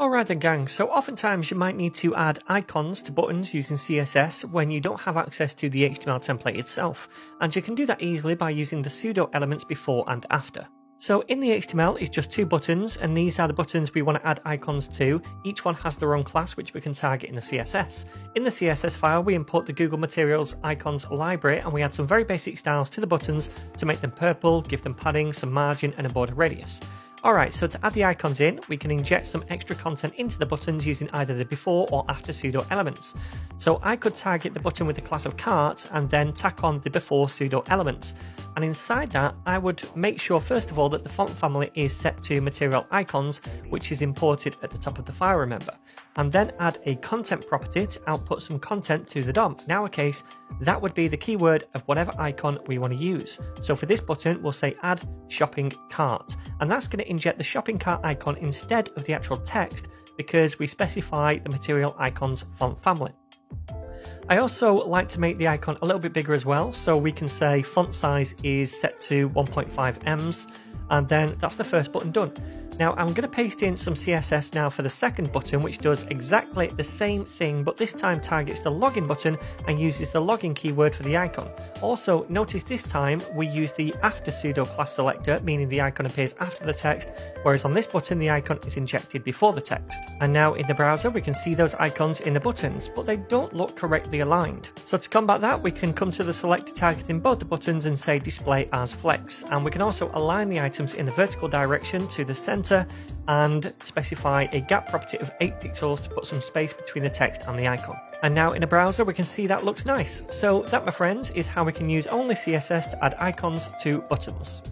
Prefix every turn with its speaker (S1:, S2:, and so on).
S1: Alright then gang, so oftentimes you might need to add icons to buttons using CSS when you don't have access to the HTML template itself, and you can do that easily by using the pseudo elements before and after. So in the HTML it's just two buttons, and these are the buttons we want to add icons to. Each one has their own class which we can target in the CSS. In the CSS file we import the Google Materials icons library and we add some very basic styles to the buttons to make them purple, give them padding, some margin and a border radius. Alright, so to add the icons in, we can inject some extra content into the buttons using either the before or after pseudo elements. So I could target the button with the class of cart and then tack on the before pseudo elements. And inside that, I would make sure first of all that the font family is set to material icons, which is imported at the top of the file, remember. And then add a content property to output some content to the DOM. In our case, that would be the keyword of whatever icon we want to use. So for this button, we'll say add shopping cart. And that's going to inject the shopping cart icon instead of the actual text because we specify the material icons font family. I also like to make the icon a little bit bigger as well, so we can say font size is set to 1.5 ems, and then that's the first button done. Now I'm going to paste in some CSS now for the second button which does exactly the same thing but this time targets the login button and uses the login keyword for the icon. Also notice this time we use the after pseudo class selector meaning the icon appears after the text whereas on this button the icon is injected before the text. And now in the browser we can see those icons in the buttons but they don't look correctly aligned. So to combat that we can come to the selector targeting both the buttons and say display as flex and we can also align the items in the vertical direction to the center and specify a gap property of 8 pixels to put some space between the text and the icon. And now in a browser we can see that looks nice. So that my friends is how we can use only CSS to add icons to buttons.